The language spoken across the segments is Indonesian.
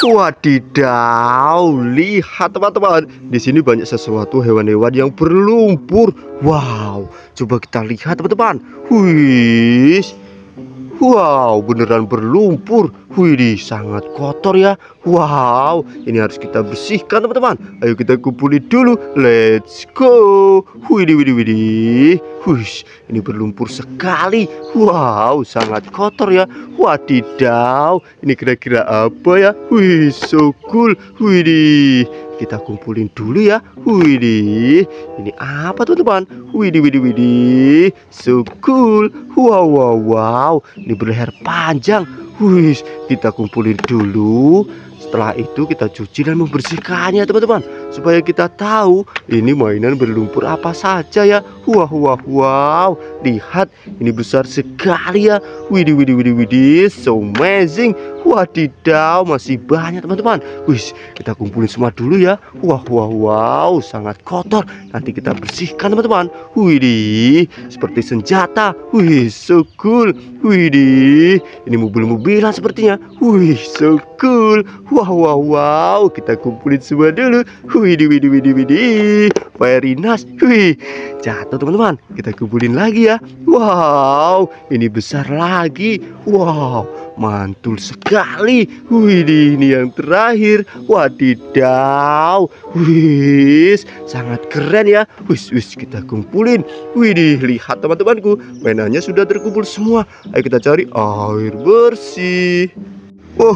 Wadidaw, lihat teman-teman. Di sini banyak sesuatu hewan-hewan yang berlumpur. Wow, coba kita lihat teman-teman. Wih, Wow, beneran berlumpur. Wih, sangat kotor ya. Wow, ini harus kita bersihkan teman-teman. Ayo kita kumpulin dulu. Let's go. Wih, wih, wih, wih. ini berlumpur sekali. Wow, sangat kotor ya. Wadidaw, ini kira-kira apa ya? Wih, so cool. Wih, kita kumpulin dulu ya. Widih, ini apa tuh teman? Widih, widih, widih, so cool. Wow, wow, wow, ini berleher panjang. Wih, kita kumpulin dulu. Setelah itu kita cuci dan membersihkannya teman-teman Supaya kita tahu ini mainan berlumpur apa saja ya Wah wah wow Lihat ini besar sekali ya Widih widih widih widih So amazing Wadidaw masih banyak teman-teman. Wih kita kumpulin semua dulu ya. Wah wah wow sangat kotor. Nanti kita bersihkan teman-teman. Widih seperti senjata. Wih so cool. Widih ini mobil-mobilan sepertinya. Wih so cool. Wow wow wow kita kumpulin semua dulu. Widih widih widih widih Very nice Wih jatuh teman-teman. Kita kumpulin lagi ya. Wow ini besar lagi. Wow mantul sekali. Wih ini yang terakhir. Wadidaw Wih sangat keren ya. Wih wih kita kumpulin. Wih lihat teman-temanku. Mainannya sudah terkumpul semua. Ayo kita cari air bersih Oh,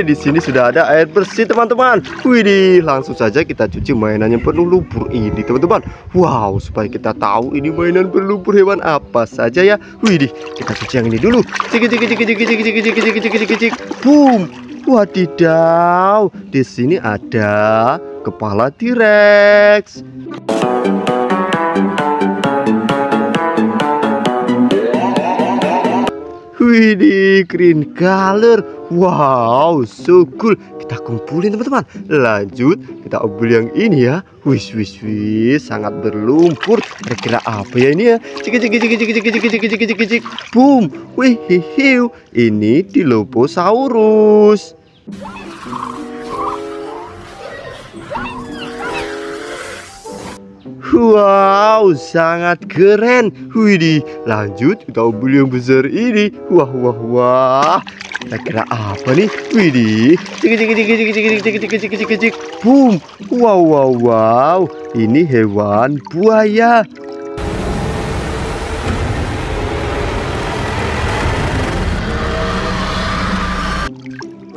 di sini sudah ada air bersih teman-teman. Widih, langsung saja kita cuci mainan yang penuh lumpur ini teman-teman. Wow, supaya kita tahu ini mainan berlumpur hewan apa saja ya. Widih, kita cuci yang ini dulu. Cik cik cik cik cik cik cik cik cik cik cik cik. Boom. Wadidaw, di sini ada kepala T-Rex. Widih, green color. Wow, so cool. Kita kumpulin teman-teman. Lanjut, kita ambil yang ini ya. Wis, wis, wis, sangat berlumpur. Kira-kira apa ya ini ya? Cik, cik, cik, cik, cik, cik, cik, cik, cik, cik. Boom. Wih, hiu. Ini Dilophosaurus. Wow, sangat keren. Widih, lanjut kita ambil yang besar ini. Wah, wah, wah. Kira-kira apa nih? Widih. Cik, cik, cik, cik, cik, cik, cik, cik, cik, cik. Boom. Wow, wow, wow. Ini hewan buaya.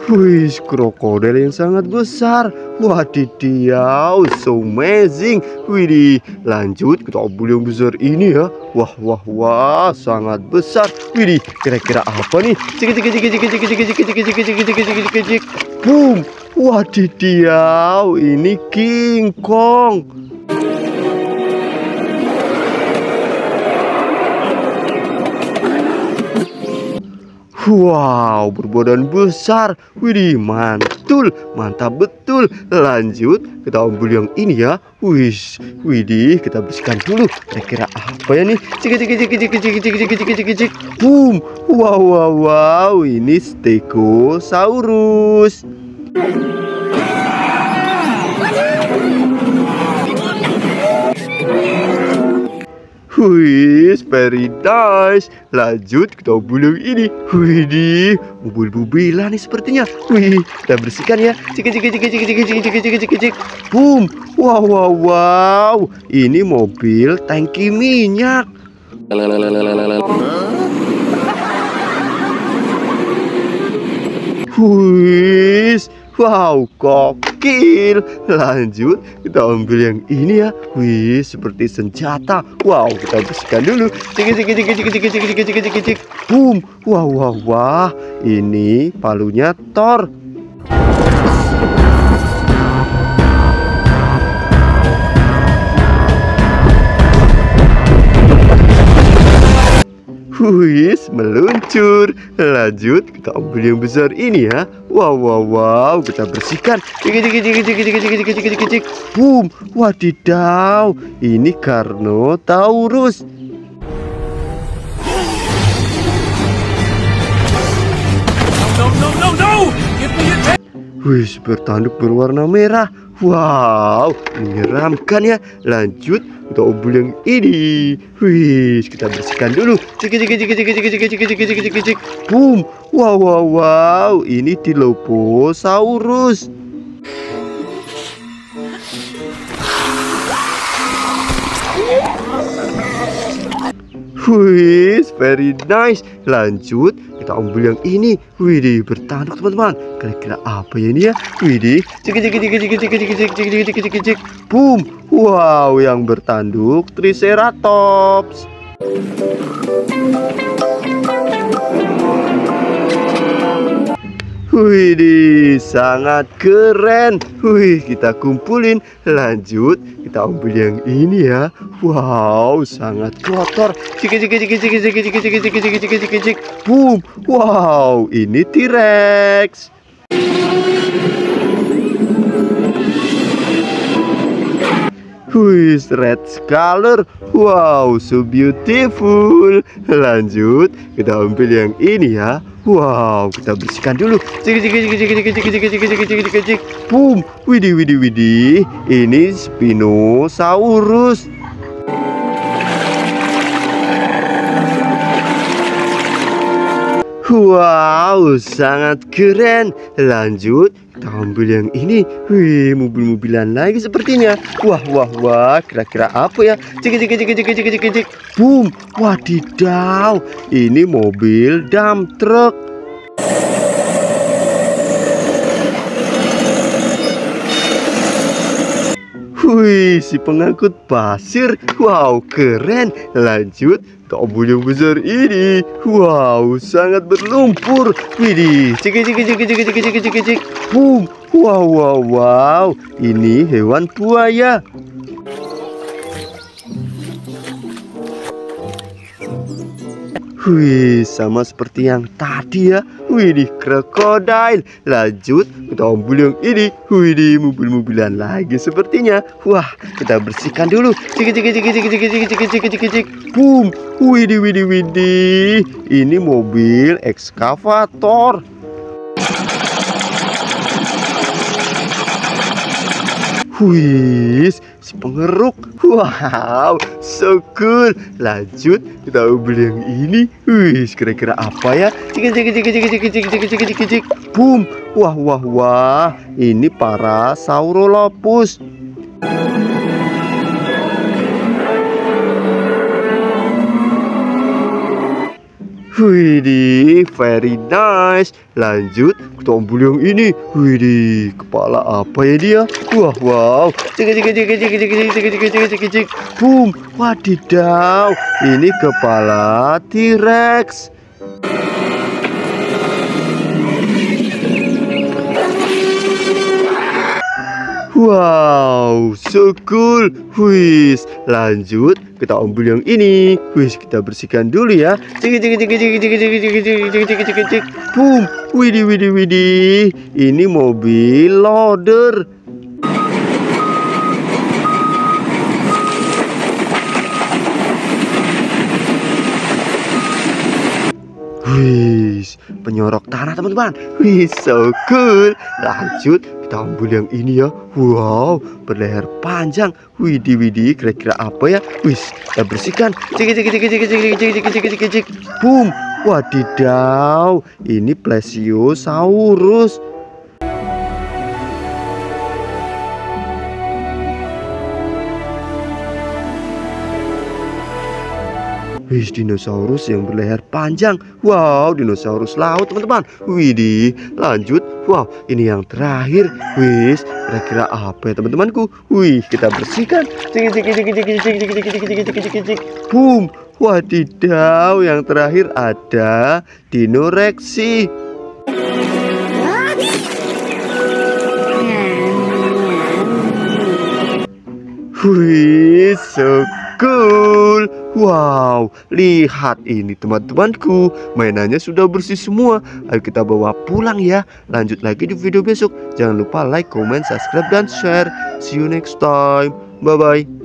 Wih, krokodil yang sangat besar. Wadidiau, so amazing. Widih, lanjut kita ambil yang besar ini ya. Wah, wah, wah, sangat besar. Widih, kira-kira apa nih? Cik, cik, cik, cik, cik, cik, cik, cik, cik, cik, cik, cik, cik, cik, cik, Boom. Wadidiau, ini King Kong. Wow, berbadan besar. Widih, mantul. Mantap betul. Lanjut, kita ambil yang ini ya. Wih, widih, kita bersihkan dulu. Kira-kira apa ya nih? Cik, cik, cik, cik, cik, cik, cik, cik, cik, cik. Boom. Wow, wow, wow. Ini Stegosaurus. Wih, very nice. Lanjut kita ambil yang ini. Di mobil-mobilan nih sepertinya. Wih, kita bersihkan ya. Cik, cik, cik, cik, cik, cik, cik, cik, cik, cik, cik. Boom. Wow, wow, wow. Ini mobil tangki minyak. Wih, wow, kok gokil. Lanjut kita ambil yang ini ya. Wih seperti senjata. Wow kita bersihkan dulu. Cik cik cik cik cik cik cik cik cik cik. Boom. Wah wah wah. Ini palunya Thor Wis meluncur. Lanjut kita ambil yang besar ini ya. Wow wow wow Kita bersihkan. Cik cik cik cik cik cik cik cik cik cik Boom Wadidaw. Ini Carnotaurus. No, no, no, no, Give me a Wih, bertanduk berwarna merah. Wow, menyeramkan ya. Lanjut untuk ombul yang ini. Wih, kita bersihkan dulu. Cik cik cik cik cik cik cik cik cik cik cik. Boom. Wow wow wow. Ini Dilophosaurus. Wih, very nice. Lanjut, kita ambil yang ini. Wih, bertanduk teman-teman. Kira-kira apa ya ini ya? Wih, cik cik cik cik cik cik cik cik cik cik cik cik Boom. Wow, yang bertanduk Triceratops. Wih, sangat keren. Wih, kita kumpulin. Lanjut, kita ambil yang ini ya. Wow, sangat kotor. Cik cik cik cik cik cik cik cik cik cik cik cik cik cik. Boom. Wow, ini T-Rex. Wih, red color. Wow, so beautiful. Lanjut, kita ambil yang ini ya. Wow, kita bersihkan dulu. Cik cik cik cik cik cik cik cik cik cik cik cik. Boom. Widih widih widih. Ini Spinosaurus. Wow, sangat keren. Lanjut, kita ambil yang ini. Wih, mobil-mobilan lagi sepertinya. Wah, wah, wah. Kira-kira apa ya? Cik, cik, cik, cik, cik, cik, cik. Boom. Wadidaw. Ini mobil dump truck. Wih, si pengangkut pasir. Wow, keren. Lanjut, tombol yang besar ini. Wow, sangat berlumpur. Widih, cik cik cik cik cik cik cik cik. Boom. Wow, wow, wow. Ini hewan buaya. Wih, sama seperti yang tadi ya. Wih, di krokodil. Lanjut kita ambil yang ini. Wih, di mobil-mobilan lagi sepertinya. Wah, kita bersihkan dulu. Cik cik cik cik cik cik cik cik cik cik. Boom. Wih, di wih, di wih, di. Ini mobil ekskavator. Wih, si pengeruk. Wow, so cool. Lanjut, kita beli yang ini. Wih, kira-kira apa ya? Cik cik cik cik cik cik cik cik cik cik. Boom. Wah, wah, wah. Ini para Saurolopus. Widih, very nice. Lanjut, ambil yang ini. Widih, kepala apa ya dia? Wah, wow. Cek, cek, cek, cek, cek, cek, cek, cek, cek, cek, cek. Boom, wadidaw. Ini kepala T-Rex. Wow, so cool. Wis, lanjut kita ambil yang ini. Wis, kita bersihkan dulu ya. Cik cik cik cik cik cik cik cik cik cik cik. Boom. Ini mobil loader. Penyorok tanah teman-teman. Wih, so cool. Lanjut, kita ambil yang ini ya. Wow, berleher panjang. Widih, widih, kira-kira apa ya? Wih, kita bersihkan. Cik, cik, cik, cik, cik, cik, cik, cik, cik, cik, cik. Boom. Wadidaw, ini plesiosaurus. Wih, dinosaurus yang berleher panjang. Wow, dinosaurus laut, teman-teman. Widih, lanjut. Wow, ini yang terakhir. Wih, kira-kira apa ya, teman-temanku? Wih, kita bersihkan. Cik, cik, cik, cik, cik, cik, cik, cik, cik, cik, cik. Boom. Wadidaw, yang terakhir ada dinoreksi. Wih, so cool. Wow, lihat ini teman-temanku. Mainannya sudah bersih semua. Ayo kita bawa pulang ya. Lanjut lagi di video besok. Jangan lupa like, comment, subscribe, dan share. See you next time. Bye-bye.